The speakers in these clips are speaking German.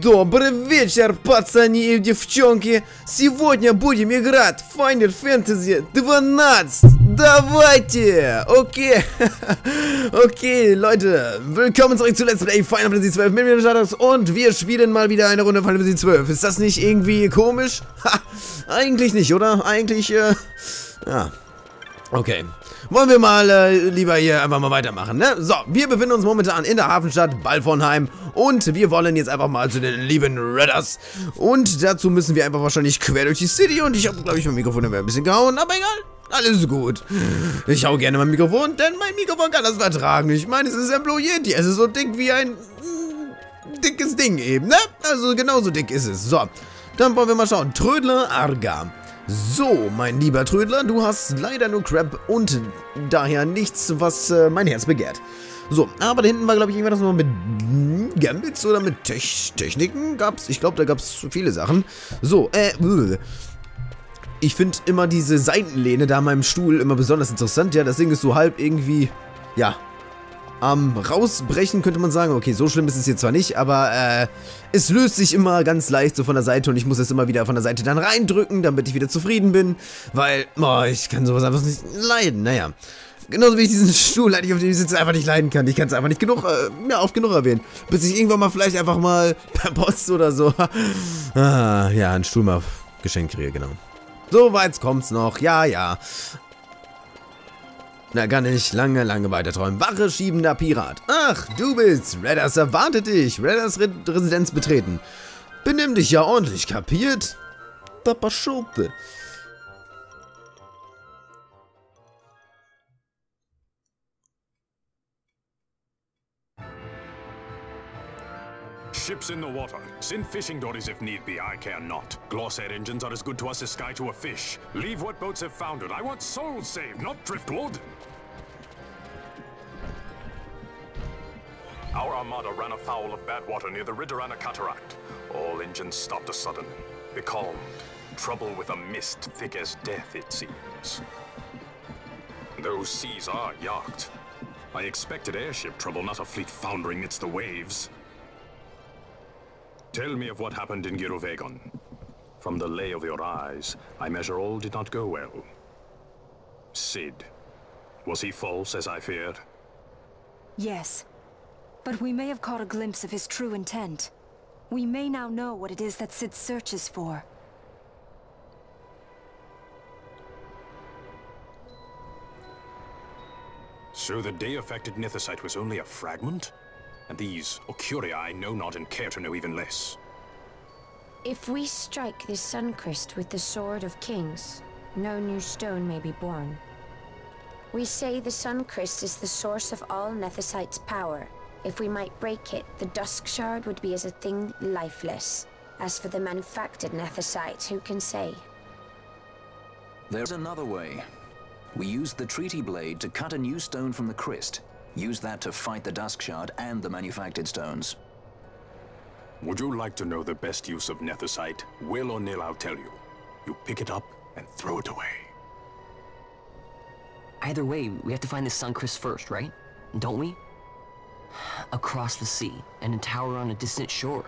Добрый вечер, пацаны и девчонки! Сегодня будем играть в Final Fantasy 12! Давайте! Okay! okay, Leute, willkommen zurück zu Let's Play Final Fantasy 12 mit mir Shadows und wir spielen mal wieder eine Runde Final Fantasy 12. Ist das nicht irgendwie komisch? Ha, eigentlich nicht, oder? Eigentlich, äh, ja. Okay. wollen wir mal äh, lieber hier einfach mal weitermachen, ne? So, wir befinden uns momentan in der Hafenstadt Balfonheim und wir wollen jetzt einfach mal zu den lieben Redders. Und dazu müssen wir einfach wahrscheinlich quer durch die City und ich habe, glaube ich, mein Mikrofon ein bisschen gehauen, aber egal. Alles gut. Ich hau gerne mein Mikrofon, denn mein Mikrofon kann das vertragen. Ich meine, es ist ein Blue Yeti. Es ist so dick wie ein mm, dickes Ding eben, ne? Also genauso dick ist es. So, dann wollen wir mal schauen. Trödler Arga. So, mein lieber Trödler, du hast leider nur Crap und daher nichts, was äh, mein Herz begehrt. So, aber da hinten war, glaube ich, irgendwas noch mit Gambits oder mit Te Techniken gab's. Ich glaube, da gab es viele Sachen. So, äh, ich finde immer diese Seitenlehne da an meinem Stuhl immer besonders interessant. Ja, das Ding ist so halb irgendwie, ja, am Rausbrechen, könnte man sagen. Okay, so schlimm ist es jetzt zwar nicht, aber äh, es löst sich immer ganz leicht so von der Seite und ich muss es immer wieder von der Seite dann reindrücken, damit ich wieder zufrieden bin, weil, boah, ich kann sowas einfach nicht leiden, naja. Genauso wie ich diesen Stuhl, auf dem ich sitze, einfach nicht leiden kann. Ich kann es einfach nicht genug, äh, mehr oft genug erwähnen. Bis ich irgendwann mal vielleicht einfach mal per Post oder so, ah, ja, einen Stuhl mal geschenkt kriege, genau. So weit kommt's noch, ja, ja. Na, kann ich lange, lange weiter träumen. Wache schiebender Pirat. Ach, du bist. Redders erwartet dich. Redders Re Residenz betreten. Benimm dich ja ordentlich, kapiert? Papa Schope. Ships in the water. Send fishing dories if need be, I care not. Glossair engines are as good to us as sky to a fish. Leave what boats have foundered. I want souls saved, not driftwood. Our armada ran afoul of bad water near the Ridorana Cataract. All engines stopped a sudden. Becalmed. Trouble with a mist thick as death, it seems. Those seas are yacht. I expected airship trouble, not a fleet foundering amidst the waves. Tell me of what happened in Girovegon. From the lay of your eyes, I measure all did not go well. Sid. Was he false, as I feared? Yes. But we may have caught a glimpse of his true intent. We may now know what it is that Sid searches for. So the day-affected Nithosite was only a fragment? And these Ocuria I know not and care to know even less. If we strike this Suncrest with the Sword of Kings, no new stone may be born. We say the Suncrest is the source of all Nethosite's power. If we might break it, the Dusk Shard would be as a thing lifeless. As for the manufactured Nethosite, who can say? There's another way. We used the Treaty Blade to cut a new stone from the Christ. Use that to fight the Dusk Shard and the manufactured stones. Would you like to know the best use of Nethosite? Will or nil, I'll tell you. You pick it up and throw it away. Either way, we have to find the Suncrest first, right? Don't we? Across the sea, and a tower on a distant shore.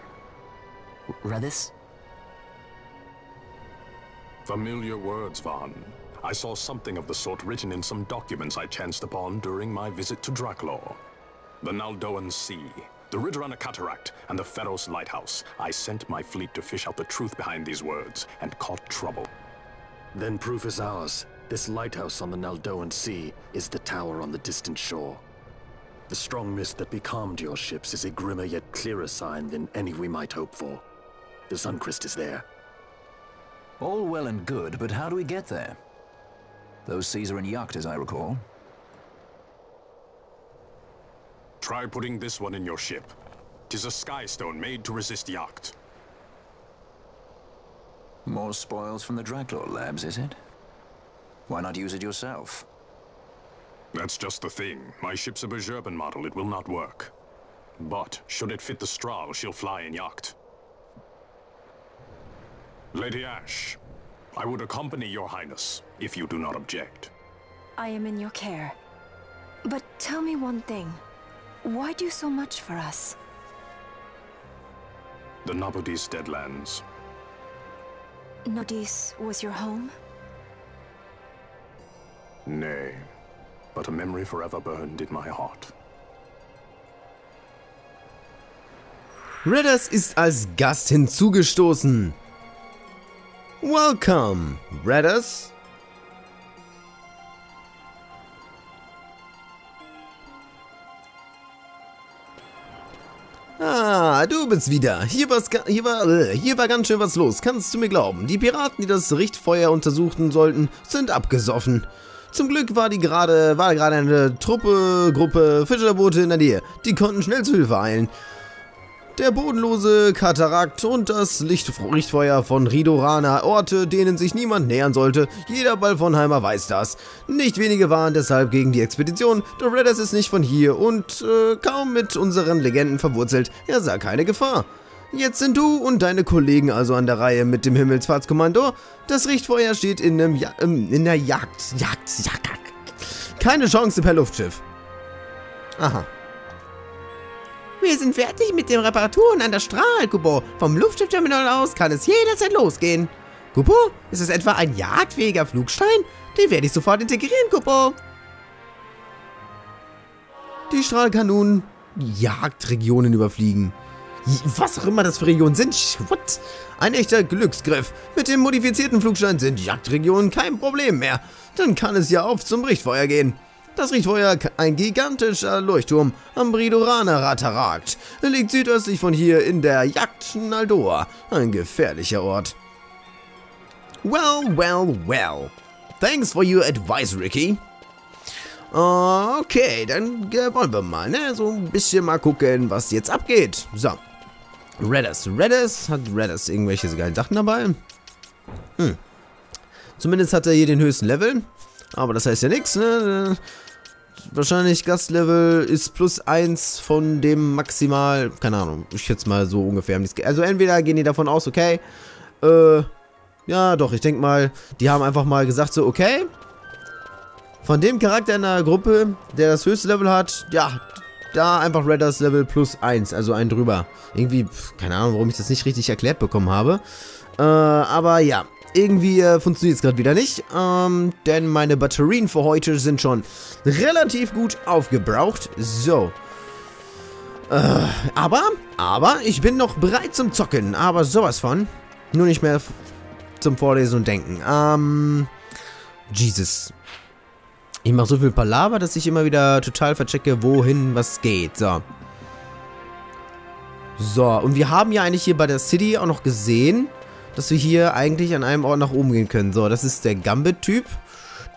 Read this? Familiar words, Vaughn. I saw something of the sort written in some documents I chanced upon during my visit to Draklor. The Naldoan Sea, the Ridorana Cataract, and the Pharos Lighthouse. I sent my fleet to fish out the truth behind these words, and caught trouble. Then proof is ours. This lighthouse on the Naldoan Sea is the tower on the distant shore. The strong mist that becalmed your ships is a grimmer yet clearer sign than any we might hope for. The Suncrest is there. All well and good, but how do we get there? Those seas are in Yacht, as I recall. Try putting this one in your ship. Tis a skystone made to resist Yacht. More spoils from the Draklor labs, is it? Why not use it yourself? That's just the thing. My ship's a Bergerben model. It will not work. But, should it fit the Strahl, she'll fly in Yacht. Lady Ash, I would accompany your highness, if you do not object. I am in your care. But tell me one thing. Why do you so much for us? The Nabudis Deadlands. Nodis was your home? Nay, but a memory forever burned in my heart. Redders ist als Gast hinzugestoßen. Welcome, Redders. Ah, du bist wieder. Hier, war's, hier, war, äh, hier war ganz schön was los, kannst du mir glauben. Die Piraten, die das Richtfeuer untersuchten sollten, sind abgesoffen. Zum Glück war die gerade war gerade eine Truppe, Gruppe Fischerboote in der Nähe. Die konnten schnell zu Hilfe eilen. Der bodenlose Katarakt und das Licht Lichtfeuer von Ridorana, Orte, denen sich niemand nähern sollte. Jeder Ballfonheimer weiß das. Nicht wenige waren deshalb gegen die Expedition, doch Redders ist nicht von hier und äh, kaum mit unseren Legenden verwurzelt. Er sah keine Gefahr. Jetzt sind du und deine Kollegen also an der Reihe mit dem Himmelsfahrtskommando. Das Richtfeuer steht in, einem ja ähm, in der Jagd. Jagd, Jagd. Keine Chance per Luftschiff. Aha. Wir sind fertig mit den Reparaturen an der Strahl, Kubo. Vom Luftschiffterminal aus kann es jederzeit losgehen. Kubo, ist es etwa ein jagdfähiger Flugstein? Den werde ich sofort integrieren, Kubo. Die Strahl kann nun Jagdregionen überfliegen. Was auch immer das für Regionen sind. What? Ein echter Glücksgriff. Mit dem modifizierten Flugstein sind Jagdregionen kein Problem mehr. Dann kann es ja auf zum Richtfeuer gehen. Das Richtfeuer, ein gigantischer Leuchtturm am Bridorana ragt. Er liegt südöstlich von hier in der Jagd Naldor. Ein gefährlicher Ort. Well, well, well. Thanks for your advice, Ricky. Okay, dann äh, wollen wir mal, ne? So ein bisschen mal gucken, was jetzt abgeht. So. Redders. Redders. Hat Redders irgendwelche geilen Sachen dabei? Hm. Zumindest hat er hier den höchsten Level. Aber das heißt ja nichts, ne? Wahrscheinlich Gastlevel ist plus 1 von dem maximal, keine Ahnung, ich schätze mal so ungefähr. Also entweder gehen die davon aus, okay, äh, ja doch, ich denke mal, die haben einfach mal gesagt so, okay, von dem Charakter in der Gruppe, der das höchste Level hat, ja, da einfach Redders Level plus 1, also ein drüber. Irgendwie, keine Ahnung, warum ich das nicht richtig erklärt bekommen habe. Äh, aber ja, irgendwie äh, funktioniert es gerade wieder nicht, ähm, denn meine Batterien für heute sind schon relativ gut aufgebraucht. So. Äh, aber, aber, ich bin noch bereit zum Zocken, aber sowas von. Nur nicht mehr zum Vorlesen und Denken. Ähm, Jesus. Ich mache so viel Palaver, dass ich immer wieder total verchecke, wohin was geht. So. So, und wir haben ja eigentlich hier bei der City auch noch gesehen, dass wir hier eigentlich an einem Ort nach oben gehen können. So, das ist der Gambit-Typ.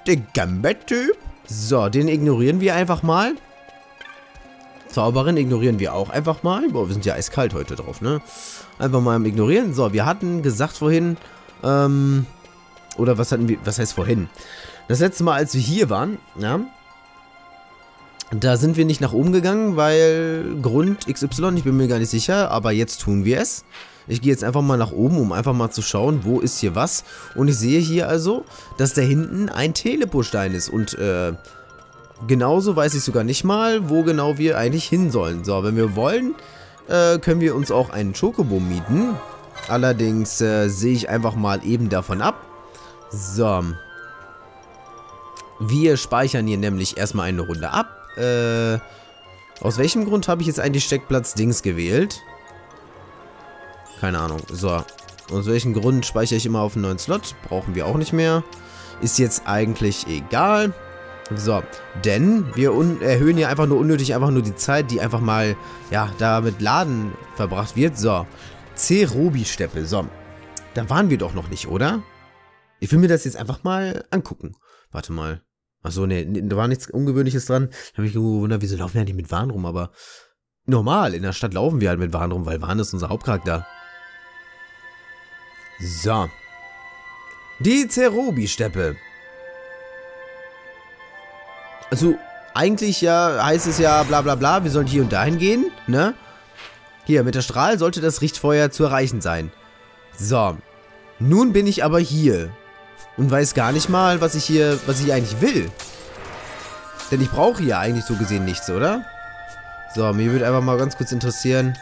Der Gambit-Typ. So, den ignorieren wir einfach mal. Zauberin ignorieren wir auch einfach mal. Boah, wir sind ja eiskalt heute drauf, ne? Einfach mal im Ignorieren. So, wir hatten gesagt vorhin, ähm, oder was hatten wir, was heißt vorhin? Das letzte Mal, als wir hier waren, ja, da sind wir nicht nach oben gegangen, weil Grund XY, ich bin mir gar nicht sicher, aber jetzt tun wir es. Ich gehe jetzt einfach mal nach oben, um einfach mal zu schauen, wo ist hier was. Und ich sehe hier also, dass da hinten ein Telepostein ist. Und äh, genauso weiß ich sogar nicht mal, wo genau wir eigentlich hin sollen. So, wenn wir wollen, äh, können wir uns auch einen Chocobo mieten. Allerdings äh, sehe ich einfach mal eben davon ab. So. Wir speichern hier nämlich erstmal eine Runde ab. Äh, aus welchem Grund habe ich jetzt eigentlich Steckplatz Dings gewählt? Keine Ahnung. So. Aus welchen Gründen speichere ich immer auf einen neuen Slot? Brauchen wir auch nicht mehr. Ist jetzt eigentlich egal. So, denn wir erhöhen hier einfach nur unnötig einfach nur die Zeit, die einfach mal, ja, da mit Laden verbracht wird. So, C-Robi-Steppe. So, da waren wir doch noch nicht, oder? Ich will mir das jetzt einfach mal angucken. Warte mal. Achso, ne, da war nichts Ungewöhnliches dran. Da habe ich gewundert, wieso laufen wir ja nicht mit Waren rum, aber normal, in der Stadt laufen wir halt mit Waren rum, weil Waren ist unser Hauptcharakter. So. Die Zerobi-Steppe. Also, eigentlich ja, heißt es ja bla bla bla, wir sollen hier und dahin gehen, ne? Hier, mit der Strahl sollte das Richtfeuer zu erreichen sein. So. Nun bin ich aber hier. Und weiß gar nicht mal, was ich hier, was ich eigentlich will. Denn ich brauche hier eigentlich so gesehen nichts, oder? So, mir würde einfach mal ganz kurz interessieren,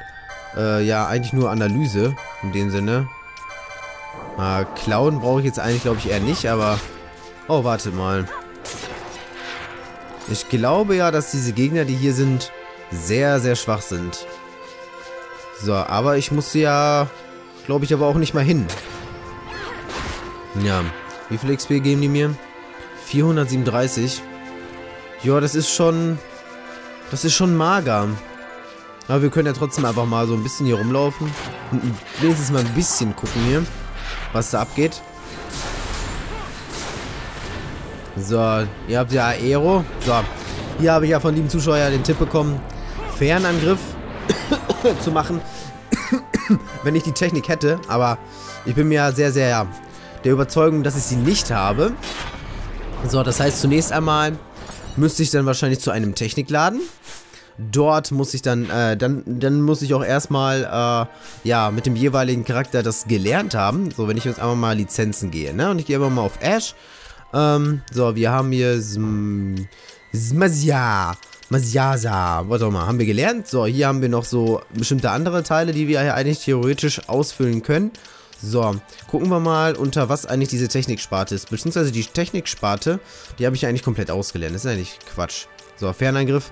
äh, ja, eigentlich nur Analyse. In dem Sinne. Äh, Klauen brauche ich jetzt eigentlich, glaube ich, eher nicht, aber... Oh, warte mal. Ich glaube ja, dass diese Gegner, die hier sind, sehr, sehr schwach sind. So, aber ich muss ja, glaube ich, aber auch nicht mal hin. Ja, wie viel XP geben die mir? 437. Ja, das ist schon, das ist schon mager. Aber wir können ja trotzdem einfach mal so ein bisschen hier rumlaufen. Und wenigstens mal ein bisschen gucken hier, was da abgeht. So, ihr habt ja Aero. So, hier habe ich ja von lieben Zuschauer den Tipp bekommen, Fernangriff zu machen, wenn ich die Technik hätte. Aber ich bin mir sehr, sehr der Überzeugung, dass ich sie nicht habe. So, das heißt, zunächst einmal müsste ich dann wahrscheinlich zu einem Technikladen. Dort muss ich dann, äh, dann, dann muss ich auch erstmal, äh, ja, mit dem jeweiligen Charakter das gelernt haben. So, wenn ich jetzt einfach mal Lizenzen gehe, ne? Und ich gehe einfach mal auf Ash. Ähm, so, wir haben hier Sm Smazia. Masiasa. Warte mal, haben wir gelernt? So, hier haben wir noch so bestimmte andere Teile, die wir hier eigentlich theoretisch ausfüllen können. So, gucken wir mal, unter was eigentlich diese Techniksparte ist. Beziehungsweise die Techniksparte, die habe ich eigentlich komplett ausgelernt. Das ist eigentlich Quatsch. So, Fernangriff.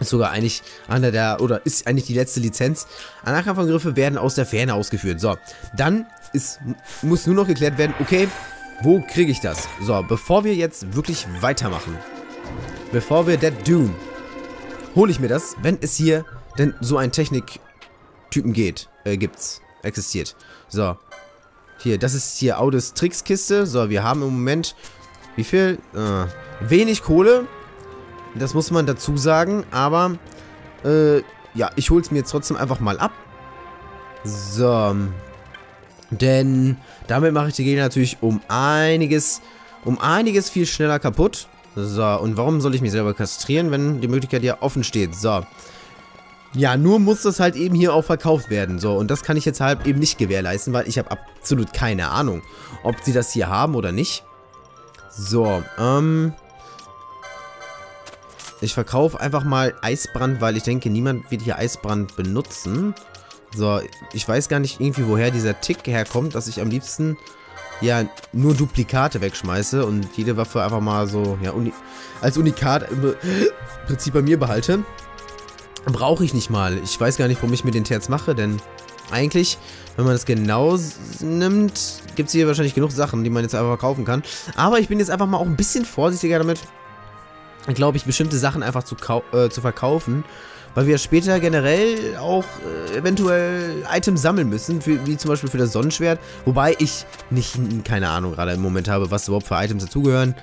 Ist sogar eigentlich einer der, oder ist eigentlich die letzte Lizenz. Nahkampfangriffe werden aus der Ferne ausgeführt. So, dann ist, muss nur noch geklärt werden, okay, wo kriege ich das? So, bevor wir jetzt wirklich weitermachen, bevor wir Dead Dune, hole ich mir das, wenn es hier denn so einen Techniktypen geht, äh, gibt's, existiert. So, hier, das ist hier Audes Trickskiste. So, wir haben im Moment, wie viel? Äh, wenig Kohle. Das muss man dazu sagen, aber, äh, ja, ich hole es mir jetzt trotzdem einfach mal ab. So, denn damit mache ich die Gegner natürlich um einiges, um einiges viel schneller kaputt. So, und warum soll ich mich selber kastrieren, wenn die Möglichkeit ja offen steht? So. Ja, nur muss das halt eben hier auch verkauft werden. So, und das kann ich jetzt halt eben nicht gewährleisten, weil ich habe absolut keine Ahnung, ob sie das hier haben oder nicht. So, ähm... Ich verkaufe einfach mal Eisbrand, weil ich denke, niemand wird hier Eisbrand benutzen. So, ich weiß gar nicht irgendwie, woher dieser Tick herkommt, dass ich am liebsten ja nur Duplikate wegschmeiße und jede Waffe einfach mal so ja uni als Unikat im Prinzip bei mir behalte. Brauche ich nicht mal. Ich weiß gar nicht, warum ich mir den Terz mache, denn eigentlich, wenn man das genau nimmt, gibt es hier wahrscheinlich genug Sachen, die man jetzt einfach kaufen kann. Aber ich bin jetzt einfach mal auch ein bisschen vorsichtiger damit, glaube ich, bestimmte Sachen einfach zu, äh, zu verkaufen weil wir später generell auch äh, eventuell Items sammeln müssen, für, wie zum Beispiel für das Sonnenschwert, wobei ich nicht, keine Ahnung gerade im Moment habe, was überhaupt für Items dazugehören.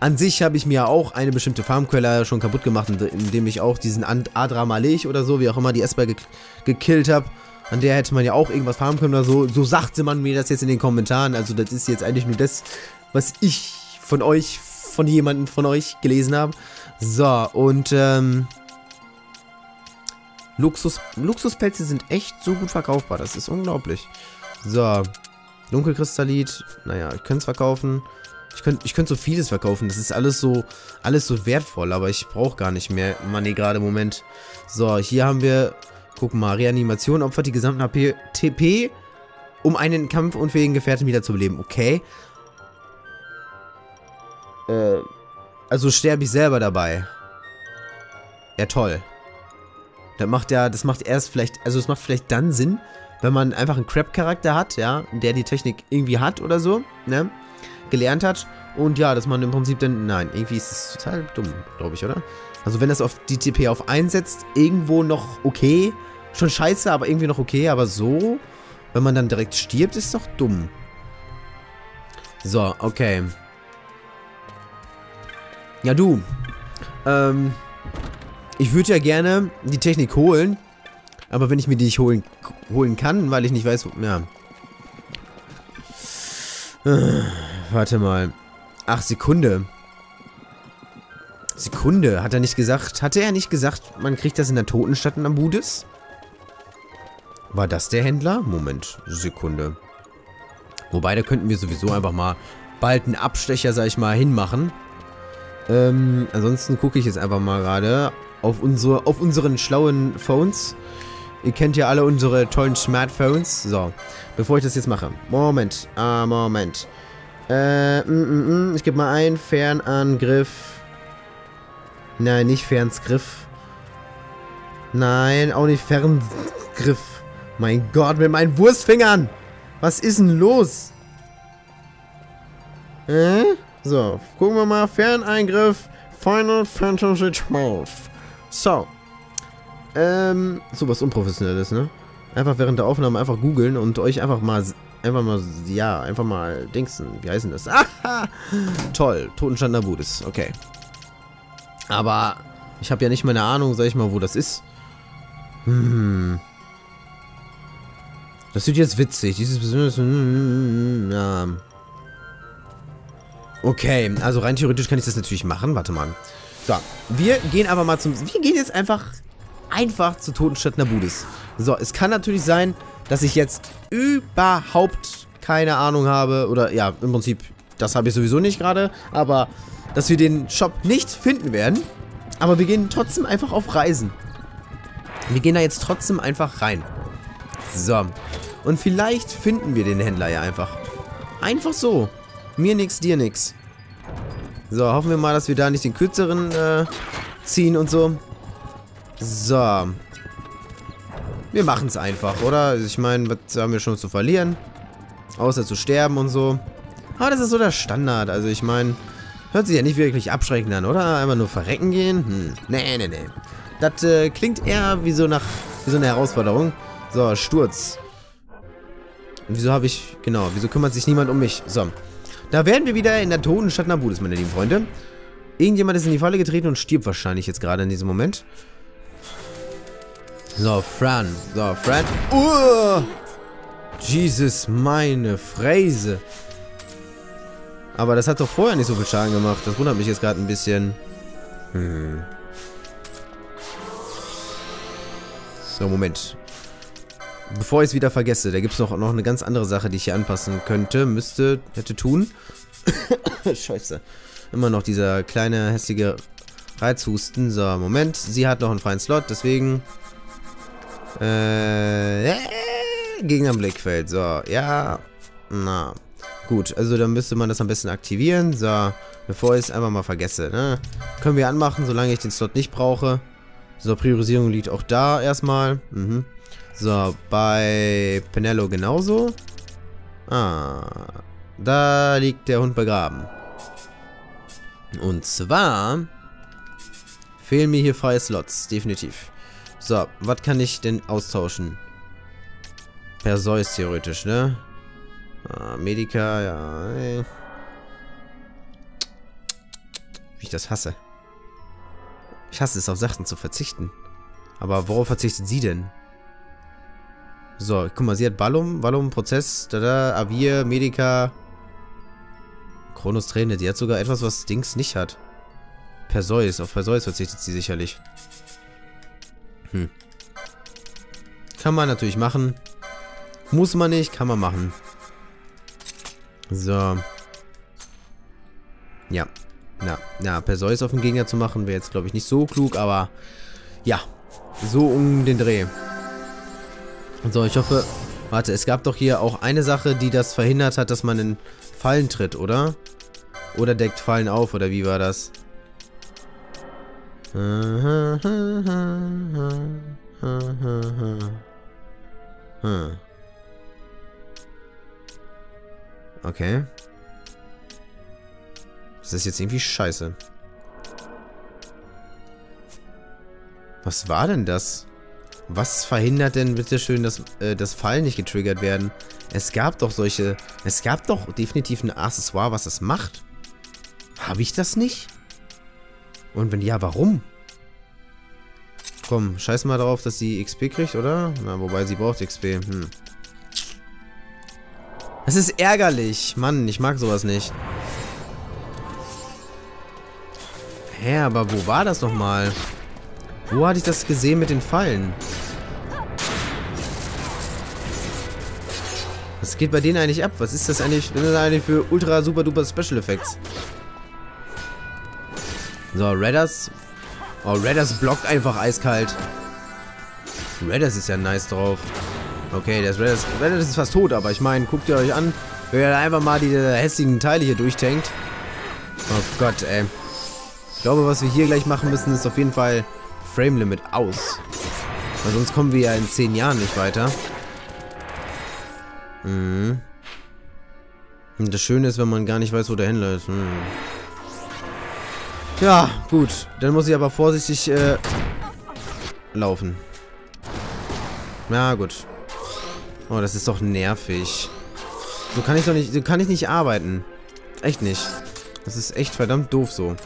An sich habe ich mir auch eine bestimmte Farmquelle schon kaputt gemacht, indem ich auch diesen Adra Malech oder so, wie auch immer, die Esper ge gekillt habe. An der hätte man ja auch irgendwas farmen können oder so. So sagte man mir das jetzt in den Kommentaren. Also das ist jetzt eigentlich nur das, was ich von euch, von jemandem von euch gelesen habe. So, und ähm, Luxus, Luxuspelze sind echt so gut verkaufbar. Das ist unglaublich. So. Dunkelkristallit. Naja, ich könnte es verkaufen. Ich könnte ich könnt so vieles verkaufen. Das ist alles so, alles so wertvoll. Aber ich brauche gar nicht mehr Money gerade im Moment. So, hier haben wir... Guck mal, Reanimation opfert die gesamten HP, TP, um einen kampfunfähigen Gefährten wiederzubeleben. Okay. Äh, also sterbe ich selber dabei. Ja, toll. Das macht ja, das macht erst vielleicht, also es macht vielleicht dann Sinn, wenn man einfach einen Crap-Charakter hat, ja, der die Technik irgendwie hat oder so, ne, gelernt hat. Und ja, dass man im Prinzip dann, nein, irgendwie ist es total dumm, glaube ich, oder? Also wenn das auf die TP auf einsetzt, irgendwo noch okay, schon scheiße, aber irgendwie noch okay, aber so, wenn man dann direkt stirbt, ist doch dumm. So, okay. Ja, du. Ähm, ich würde ja gerne die Technik holen. Aber wenn ich mir die nicht holen, holen kann, weil ich nicht weiß, wo... Ja. Äh, warte mal. Ach, Sekunde. Sekunde. Hat er nicht gesagt... Hatte er nicht gesagt, man kriegt das in der Totenstadt in Ambudis? War das der Händler? Moment. Sekunde. Wobei, da könnten wir sowieso einfach mal bald einen Abstecher, sag ich mal, hinmachen. Ähm, ansonsten gucke ich jetzt einfach mal gerade auf, unsere, auf unseren schlauen Phones. Ihr kennt ja alle unsere tollen Smartphones. So, bevor ich das jetzt mache. Moment, ah, Moment. Äh, mm, mm, mm, ich gebe mal ein, Fernangriff. Nein, nicht Fernsgriff. Nein, auch nicht Ferngriff. Mein Gott, mit meinen Wurstfingern. Was ist denn los? Äh? So, gucken wir mal. Ferneingriff. Final Fantasy XII. So. Ähm, sowas Unprofessionelles, ne? Einfach während der Aufnahme einfach googeln und euch einfach mal, einfach mal, ja, einfach mal dingsen. Wie heißen das? Aha! Toll. Totenstand Nabudis. Okay. Aber ich habe ja nicht mal eine Ahnung, sag ich mal, wo das ist. Hm. Das wird jetzt witzig. Dieses ja. Okay, also rein theoretisch kann ich das natürlich machen. Warte mal. So, wir gehen aber mal zum... Wir gehen jetzt einfach... Einfach zu Totenstadt Nabudis. So, es kann natürlich sein, dass ich jetzt überhaupt keine Ahnung habe. Oder ja, im Prinzip, das habe ich sowieso nicht gerade. Aber, dass wir den Shop nicht finden werden. Aber wir gehen trotzdem einfach auf Reisen. Wir gehen da jetzt trotzdem einfach rein. So. Und vielleicht finden wir den Händler ja einfach. Einfach so. Mir nix, dir nix. So, hoffen wir mal, dass wir da nicht den kürzeren äh, ziehen und so. So. Wir machen es einfach, oder? Ich meine, was haben wir schon zu verlieren? Außer zu sterben und so. Aber das ist so der Standard. Also ich meine, hört sich ja nicht wirklich abschreckend an, oder? Einfach nur verrecken gehen? Hm. Nee, nee, nee. Das äh, klingt eher wie so nach wie so eine Herausforderung. So, Sturz. Und wieso habe ich... Genau, wieso kümmert sich niemand um mich? So. Da werden wir wieder in der Totenstadt Nabudis, meine lieben Freunde. Irgendjemand ist in die Falle getreten und stirbt wahrscheinlich jetzt gerade in diesem Moment. So, Fran. So, Fran. Uh! Jesus, meine Fräse. Aber das hat doch vorher nicht so viel Schaden gemacht. Das wundert mich jetzt gerade ein bisschen. Hm. So, Moment. Bevor ich es wieder vergesse, da gibt es noch, noch eine ganz andere Sache, die ich hier anpassen könnte, müsste, hätte tun. Scheiße. Immer noch dieser kleine, hässliche Reizhusten. So, Moment. Sie hat noch einen freien Slot, deswegen... Äh... äh Gegner im Blickfeld. So, ja. Na. Gut, also dann müsste man das am besten aktivieren. So, bevor ich es einfach mal vergesse, ne? Können wir anmachen, solange ich den Slot nicht brauche. So, Priorisierung liegt auch da erstmal. Mhm. So, bei Penello genauso. Ah, da liegt der Hund begraben. Und zwar fehlen mir hier freie Slots, definitiv. So, was kann ich denn austauschen? Perseus theoretisch, ne? Ah, Medica, ja. Ey. Wie ich das hasse. Ich hasse es, auf Sachen zu verzichten. Aber worauf verzichtet sie denn? So, guck mal, sie hat Ballum, Ballum, Prozess, da, da, Avir, Medica, Kronos Träne. Die hat sogar etwas, was Dings nicht hat. Perseus, auf Perseus verzichtet sie sicherlich. Hm. Kann man natürlich machen. Muss man nicht, kann man machen. So. Ja, na, na, Perseus auf den Gegner zu machen, wäre jetzt, glaube ich, nicht so klug, aber ja, so um den Dreh. So, ich hoffe, warte, es gab doch hier auch eine Sache, die das verhindert hat, dass man in Fallen tritt, oder? Oder deckt Fallen auf, oder wie war das? Okay. Das ist jetzt irgendwie scheiße. Was war denn das? Was verhindert denn bitte schön, dass äh, das Fallen nicht getriggert werden? Es gab doch solche... Es gab doch definitiv ein Accessoire, was das macht. Habe ich das nicht? Und wenn ja, warum? Komm, scheiß mal darauf, dass sie XP kriegt, oder? Na, wobei sie braucht XP. Hm. Das ist ärgerlich. Mann, ich mag sowas nicht. Hä, aber wo war das nochmal? Wo hatte ich das gesehen mit den Fallen? Was geht bei denen eigentlich ab? Was ist das eigentlich, das eigentlich für ultra super duper Special Effects? So, Redders. Oh, Redders blockt einfach eiskalt. Shredders ist ja nice drauf. Okay, der Shredders, Shredders ist fast tot, aber ich meine, guckt ihr euch an, wer er einfach mal diese hässlichen Teile hier durchtankt. Oh Gott, ey. Ich glaube, was wir hier gleich machen müssen, ist auf jeden Fall Frame Limit aus. Weil sonst kommen wir ja in 10 Jahren nicht weiter. Mhm. Und das Schöne ist, wenn man gar nicht weiß, wo der Händler ist. Hm. Ja, gut. Dann muss ich aber vorsichtig äh, laufen. Ja, gut. Oh, das ist doch nervig. So kann ich doch nicht, so kann ich nicht arbeiten. Echt nicht. Das ist echt verdammt doof so.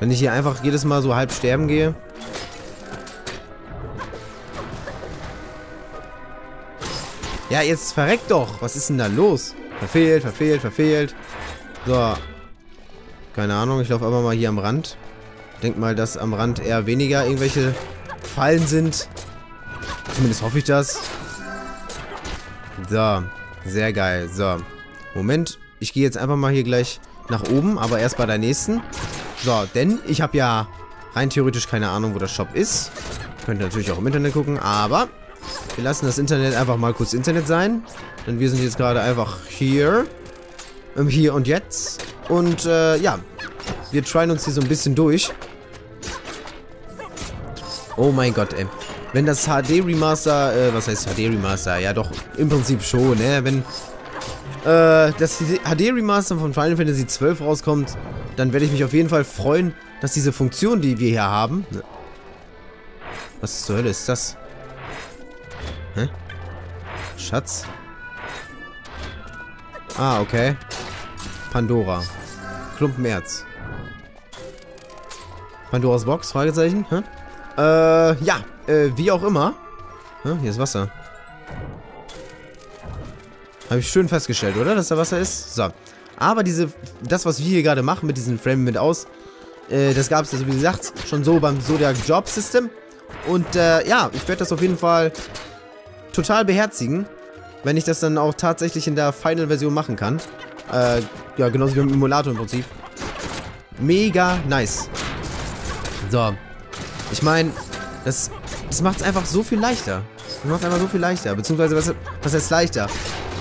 Wenn ich hier einfach jedes Mal so halb sterben gehe. Ja, jetzt verreckt doch. Was ist denn da los? Verfehlt, verfehlt, verfehlt. So. Keine Ahnung, ich laufe aber mal hier am Rand. Ich denke mal, dass am Rand eher weniger irgendwelche Fallen sind. Zumindest hoffe ich das. So. Sehr geil. So. Moment. Ich gehe jetzt einfach mal hier gleich nach oben, aber erst bei der nächsten. So, denn ich habe ja rein theoretisch keine Ahnung, wo der Shop ist. Könnt ihr natürlich auch im Internet gucken, aber wir lassen das Internet einfach mal kurz Internet sein. Denn wir sind jetzt gerade einfach hier. Im Hier und Jetzt. Und äh, ja, wir tryen uns hier so ein bisschen durch. Oh mein Gott, ey. Wenn das HD Remaster, äh, was heißt HD Remaster? Ja doch, im Prinzip schon, ne? Wenn äh, das HD Remaster von Final Fantasy XII rauskommt, dann werde ich mich auf jeden Fall freuen, dass diese Funktion, die wir hier haben... Ne? Was zur Hölle ist das? Hä? Schatz? Ah, okay. Pandora. Klumpenerz. Pandoras Box? Fragezeichen? Hä? Äh, ja. Äh, wie auch immer. Hä? Hier ist Wasser. Habe ich schön festgestellt, oder? Dass da Wasser ist? So. Aber diese, das, was wir hier gerade machen mit diesem Frame mit aus, äh, das gab es ja, so wie gesagt, schon so beim Zodiac Job System. Und, äh, ja, ich werde das auf jeden Fall total beherzigen, wenn ich das dann auch tatsächlich in der Final-Version machen kann. Äh, ja, genauso wie im Emulator im Prinzip. Mega nice. So. Ich meine, das, das macht es einfach so viel leichter. Das macht einfach so viel leichter. Beziehungsweise, was, was heißt leichter?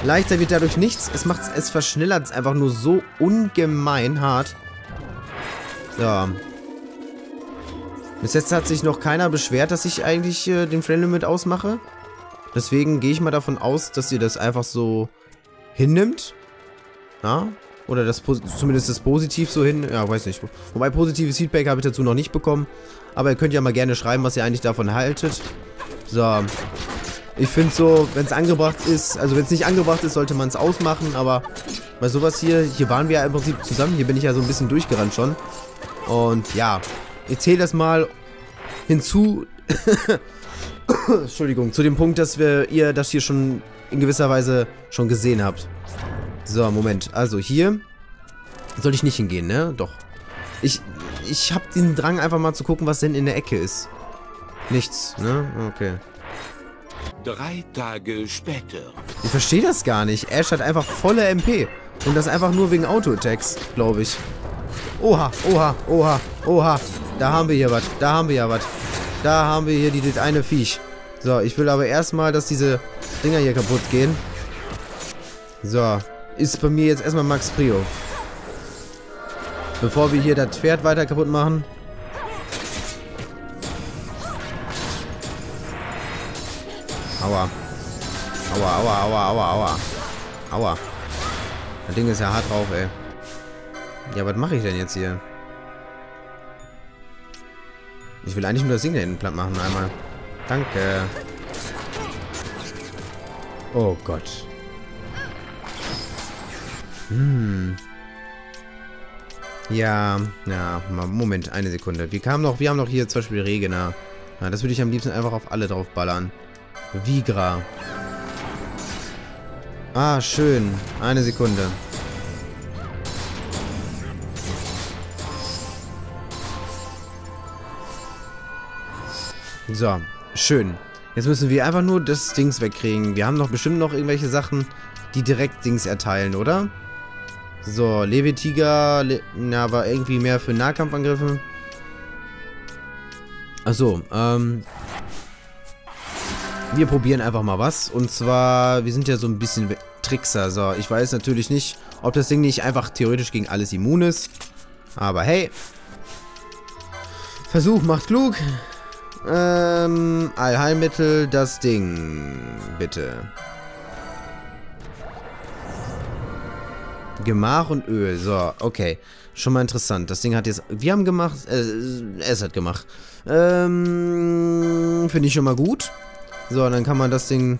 Leichter wird dadurch nichts. Es macht es verschnellert es einfach nur so ungemein hart. So. Bis jetzt hat sich noch keiner beschwert, dass ich eigentlich äh, den Frame Limit ausmache. Deswegen gehe ich mal davon aus, dass ihr das einfach so hinnimmt. Ja. Oder das zumindest das positiv so hin. Ja, weiß nicht. Wobei positives Feedback habe ich dazu noch nicht bekommen. Aber ihr könnt ja mal gerne schreiben, was ihr eigentlich davon haltet. So. Ich finde so, wenn es angebracht ist, also wenn es nicht angebracht ist, sollte man es ausmachen. Aber bei sowas hier, hier waren wir ja im Prinzip zusammen. Hier bin ich ja so ein bisschen durchgerannt schon. Und ja, ich zähle das mal hinzu. Entschuldigung, zu dem Punkt, dass wir ihr das hier schon in gewisser Weise schon gesehen habt. So, Moment. Also hier soll ich nicht hingehen, ne? Doch. Ich, ich habe den Drang, einfach mal zu gucken, was denn in der Ecke ist. Nichts, ne? Okay. Drei Tage später. Ich verstehe das gar nicht. Ash hat einfach volle MP. Und das einfach nur wegen Auto-Attacks, glaube ich. Oha, oha, oha, oha. Da haben wir hier was. Da haben wir ja was. Da haben wir hier die, das eine Viech. So, ich will aber erstmal, dass diese Dinger hier kaputt gehen. So, ist bei mir jetzt erstmal Max Prio. Bevor wir hier das Pferd weiter kaputt machen. Aua. Aua, aua, aua, aua, aua. Aua. Das Ding ist ja hart drauf, ey. Ja, was mache ich denn jetzt hier? Ich will eigentlich nur das Ding da hinten platt machen einmal. Danke. Oh Gott. Hm. Ja, ja, Moment, eine Sekunde. Wir kamen noch, wir haben noch hier zum Beispiel Regena. Ja, das würde ich am liebsten einfach auf alle drauf ballern. Vigra. Ah, schön. Eine Sekunde. So, schön. Jetzt müssen wir einfach nur das Dings wegkriegen. Wir haben doch bestimmt noch irgendwelche Sachen, die direkt Dings erteilen, oder? So, Levitiger, Le na, war irgendwie mehr für Nahkampfangriffe. Achso, ähm. wir probieren einfach mal was. Und zwar, wir sind ja so ein bisschen Trickser. So, ich weiß natürlich nicht, ob das Ding nicht einfach theoretisch gegen alles immun ist. Aber hey. Versuch macht klug. Ähm, Allheilmittel, das Ding. Bitte. Gemach und Öl. So, okay. Schon mal interessant. Das Ding hat jetzt... Wir haben gemacht... Äh, es hat gemacht. Ähm, finde ich schon mal gut. So, dann kann man das Ding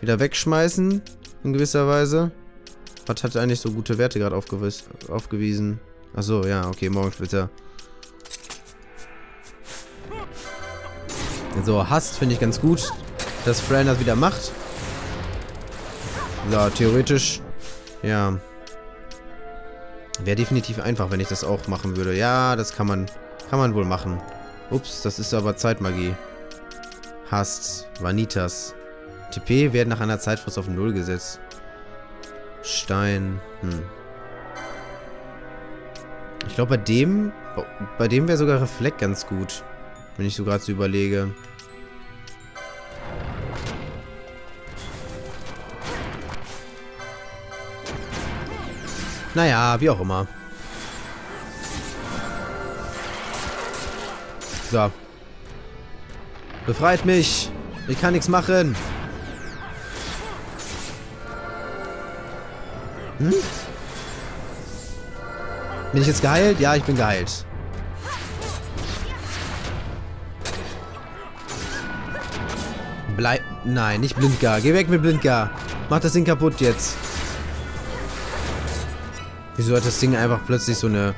wieder wegschmeißen. In gewisser Weise. Was hat eigentlich so gute Werte gerade aufgewiesen? Achso, ja, okay, Morgensplitter. So, Hast finde ich ganz gut, dass Fran das wieder macht. So, theoretisch, ja. Wäre definitiv einfach, wenn ich das auch machen würde. Ja, das kann man, kann man wohl machen. Ups, das ist aber Zeitmagie. Hast, Vanitas. TP werden nach einer Zeitfrist auf Null gesetzt. Stein, hm. Ich glaube, bei dem, bei dem wäre sogar Reflekt ganz gut. Wenn ich so gerade so überlege. Naja, wie auch immer. So. Befreit mich. Ich kann nichts machen. Hm? Bin ich jetzt geheilt? Ja, ich bin geheilt. Bleib... Nein, nicht Blindgar. Geh weg mit Blindgar. Mach das Ding kaputt jetzt. Wieso hat das Ding einfach plötzlich so eine...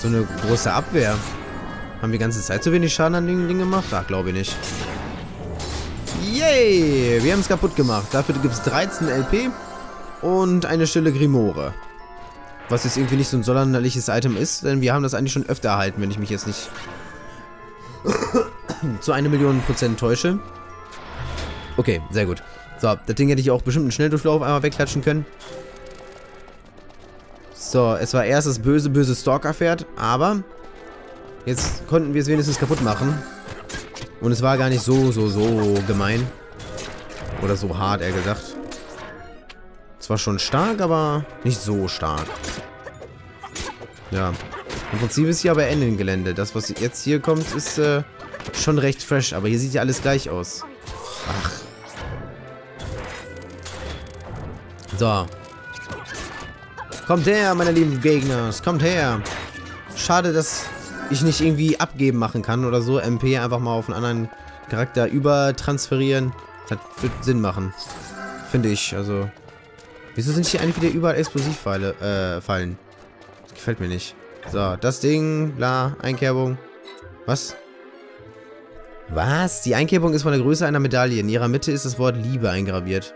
So eine große Abwehr? Haben wir die ganze Zeit so wenig Schaden an dem Ding gemacht? Ach, glaube ich nicht. Yay! Wir haben es kaputt gemacht. Dafür gibt es 13 LP und eine stille Grimore. Was jetzt irgendwie nicht so ein sonderliches Item ist, denn wir haben das eigentlich schon öfter erhalten, wenn ich mich jetzt nicht zu einer Million Prozent täusche. Okay, sehr gut. So, das Ding hätte ich auch bestimmt einen Schnelldurchlauf einmal wegklatschen können. So, es war erst das böse, böse Stalker-Pferd, aber jetzt konnten wir es wenigstens kaputt machen. Und es war gar nicht so, so, so gemein. Oder so hart, eher gesagt. Zwar schon stark, aber nicht so stark. Ja. Im Prinzip ist hier aber Ende im Gelände. Das, was jetzt hier kommt, ist äh, schon recht fresh. Aber hier sieht ja alles gleich aus. Ach. So. Kommt her, meine lieben Gegner. Kommt her. Schade, dass ich nicht irgendwie abgeben machen kann oder so. MP einfach mal auf einen anderen Charakter übertransferieren. Das wird Sinn machen. Finde ich. Also, Wieso sind hier eigentlich wieder überall Explosivpfeile, äh, Fallen? Das gefällt mir nicht. So, das Ding, bla, Einkerbung. Was? Was? Die Einkerbung ist von der Größe einer Medaille. In ihrer Mitte ist das Wort Liebe eingraviert.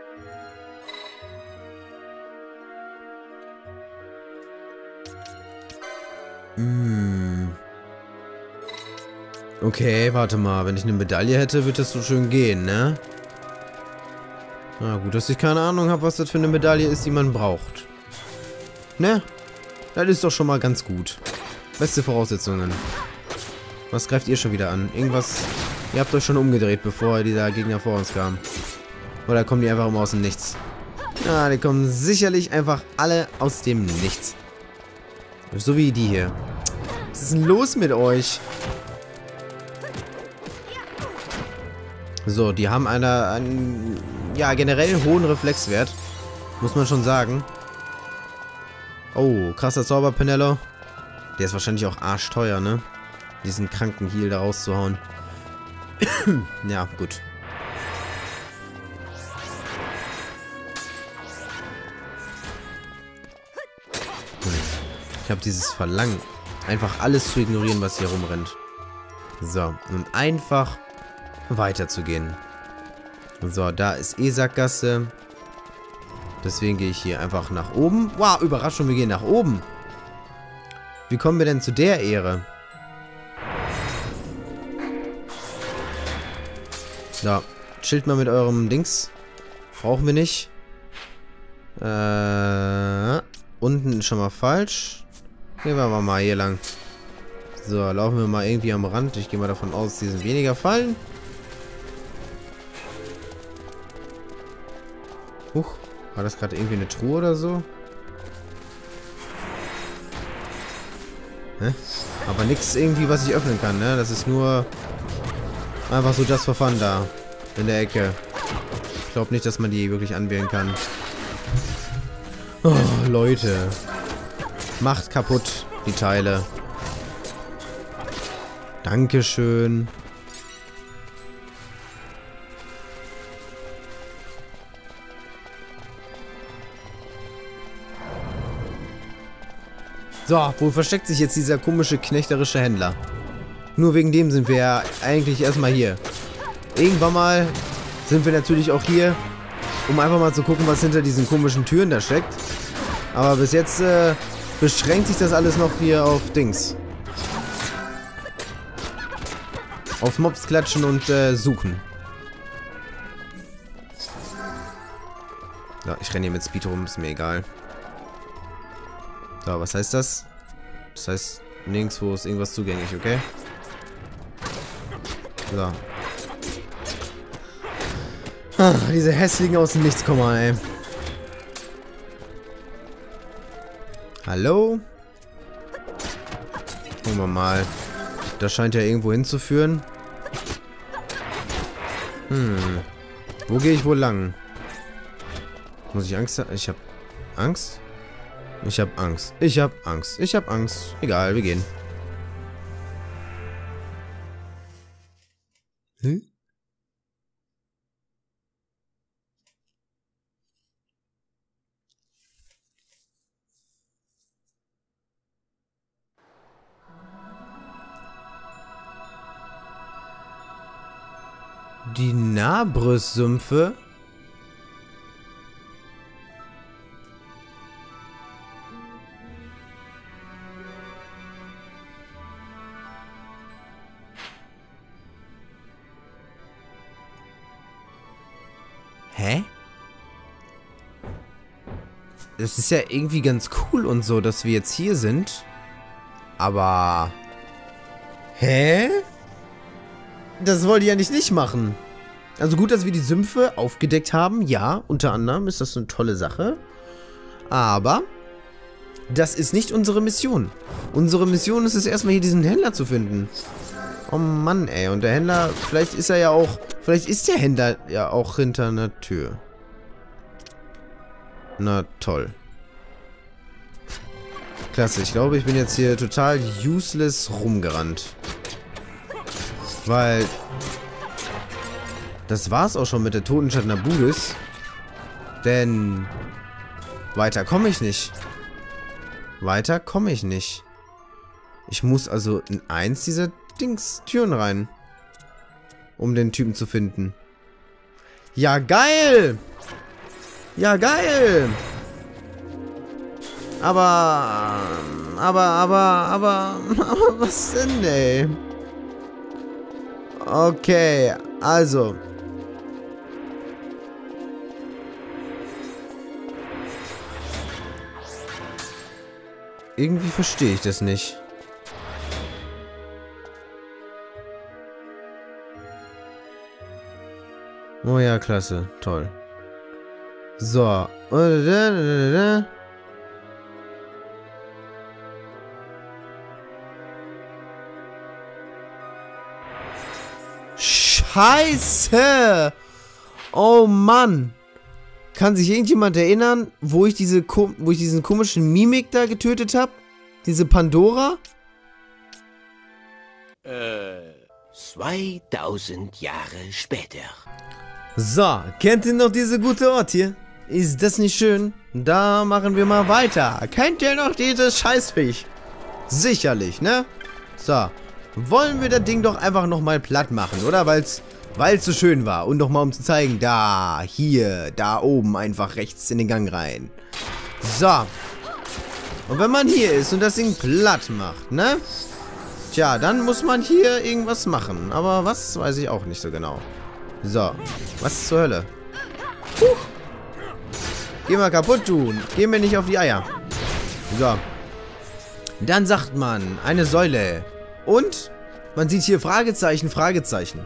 Okay, warte mal. Wenn ich eine Medaille hätte, würde das so schön gehen, ne? Na gut, dass ich keine Ahnung habe, was das für eine Medaille ist, die man braucht. Ne? Das ist doch schon mal ganz gut. Beste Voraussetzungen. Was greift ihr schon wieder an? Irgendwas... Ihr habt euch schon umgedreht, bevor dieser Gegner vor uns kam. Oder kommen die einfach immer aus dem Nichts? Ja, die kommen sicherlich einfach alle aus dem Nichts. So wie die hier. Was ist denn los mit euch? So, die haben eine, einen, ja, generell hohen Reflexwert. Muss man schon sagen. Oh, krasser Zauber, Pinello. Der ist wahrscheinlich auch arschteuer, ne? Diesen kranken Heal da rauszuhauen. ja, gut. Ich habe dieses Verlangen, einfach alles zu ignorieren, was hier rumrennt. So, und einfach weiterzugehen. So, da ist eh Sackgasse. Deswegen gehe ich hier einfach nach oben. Wow, Überraschung, wir gehen nach oben. Wie kommen wir denn zu der Ehre? So, chillt mal mit eurem Dings. Brauchen wir nicht. Äh, unten ist schon mal falsch. Gehen wir mal hier lang. So, laufen wir mal irgendwie am Rand. Ich gehe mal davon aus, die sind weniger fallen. Huch, war das gerade irgendwie eine Truhe oder so? Hä? Aber nichts irgendwie, was ich öffnen kann, ne? Das ist nur einfach so das Verfahren da. In der Ecke. Ich glaube nicht, dass man die wirklich anwählen kann. Oh, Leute. Macht kaputt die Teile. Dankeschön. So, wo versteckt sich jetzt dieser komische, knechterische Händler? Nur wegen dem sind wir ja eigentlich erstmal hier. Irgendwann mal sind wir natürlich auch hier, um einfach mal zu gucken, was hinter diesen komischen Türen da steckt. Aber bis jetzt äh, beschränkt sich das alles noch hier auf Dings. Auf Mobs klatschen und äh, suchen. Ja, ich renne hier mit Speed rum, ist mir egal. So, was heißt das? Das heißt, nirgendwo ist irgendwas zugänglich, okay? So. Ah, diese hässlichen aus dem Nichts kommen, ey. Hallo? Gucken wir mal. Das scheint ja irgendwo hinzuführen. Hm. Wo gehe ich wohl lang? Muss ich Angst haben? Ich habe Angst? Ich habe Angst. Ich habe Angst. Ich habe Angst. Egal, wir gehen. Hm? Die Nabrüstsümpfe? Das ist ja irgendwie ganz cool und so, dass wir jetzt hier sind. Aber... Hä? Das wollte ich ja nicht nicht machen. Also gut, dass wir die Sümpfe aufgedeckt haben. Ja, unter anderem ist das eine tolle Sache. Aber das ist nicht unsere Mission. Unsere Mission ist es erstmal hier diesen Händler zu finden. Oh Mann, ey. Und der Händler, vielleicht ist er ja auch, vielleicht ist der Händler ja auch hinter einer Tür. Na toll. Klasse, ich glaube, ich bin jetzt hier total useless rumgerannt. Weil das war's auch schon mit der Totenstadt Nabudis. Denn weiter komme ich nicht. Weiter komme ich nicht. Ich muss also in eins dieser Dings Türen rein. Um den Typen zu finden. Ja, geil! Ja, geil! Aber, aber, aber, aber, aber, was denn, ey? Okay, also. Irgendwie verstehe ich das nicht. Oh ja, klasse. Toll. So. Scheiße! Oh Mann! Kann sich irgendjemand erinnern, wo ich diese wo ich diesen komischen Mimik da getötet habe? Diese Pandora? Äh, 2000 Jahre später. So, kennt ihr noch diese gute Ort hier? Ist das nicht schön? Da machen wir mal weiter. Kennt ihr noch dieses Scheißviech? Sicherlich, ne? So, wollen wir das Ding doch einfach nochmal platt machen, oder? Weil's, weil's so schön war. Und nochmal um zu zeigen, da, hier, da oben einfach rechts in den Gang rein. So. Und wenn man hier ist und das Ding platt macht, ne? Tja, dann muss man hier irgendwas machen. Aber was, weiß ich auch nicht so genau. So. Was zur Hölle? Puh. Geh mal kaputt, du. Geh mir nicht auf die Eier. So. Dann sagt man, eine Säule. Und man sieht hier Fragezeichen, Fragezeichen.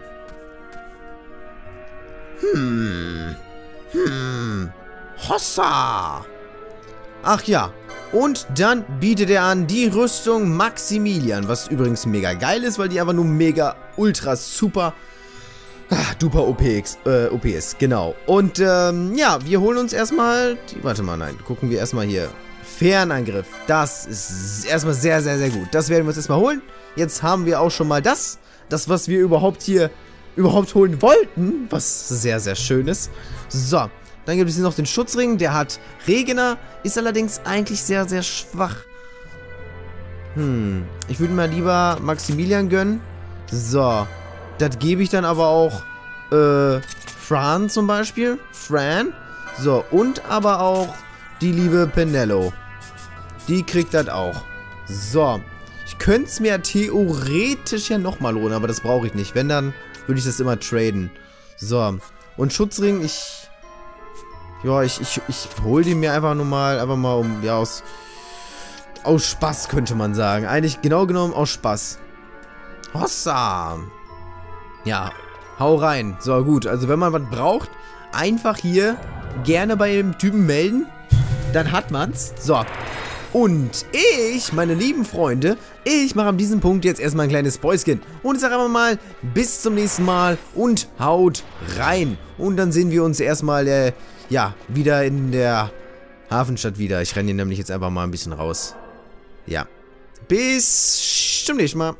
Hm. Hm. Hossa! Ach ja. Und dann bietet er an die Rüstung Maximilian, was übrigens mega geil ist, weil die einfach nur mega ultra super ah, duper OPX, äh, OP ist. Genau. Und ähm, ja, wir holen uns erstmal, die, warte mal, nein, gucken wir erstmal hier. Fernangriff. Das ist erstmal sehr, sehr, sehr gut. Das werden wir uns erstmal holen. Jetzt haben wir auch schon mal das. Das, was wir überhaupt hier überhaupt holen wollten. Was sehr, sehr schön ist. So. Dann gibt es hier noch den Schutzring. Der hat Regener. Ist allerdings eigentlich sehr, sehr schwach. Hm. Ich würde mal lieber Maximilian gönnen. So. Das gebe ich dann aber auch äh, Fran zum Beispiel. Fran. So. Und aber auch die liebe Penello. Die kriegt das auch. So. Ich könnte es mir theoretisch ja nochmal holen, aber das brauche ich nicht. Wenn, dann würde ich das immer traden. So. Und Schutzring, ich... Ja, ich, ich, ich hole den mir einfach nur mal, einfach mal um, ja, aus... Aus Spaß, könnte man sagen. Eigentlich genau genommen aus Spaß. Hossa. Ja, hau rein. So, gut. Also, wenn man was braucht, einfach hier gerne bei dem Typen melden. Dann hat man's. So. Und ich, meine lieben Freunde, ich mache an diesem Punkt jetzt erstmal ein kleines Päuschen. Und sage einfach mal, bis zum nächsten Mal und haut rein. Und dann sehen wir uns erstmal, äh, ja, wieder in der Hafenstadt wieder. Ich renne hier nämlich jetzt einfach mal ein bisschen raus. Ja. Bis zum nächsten Mal.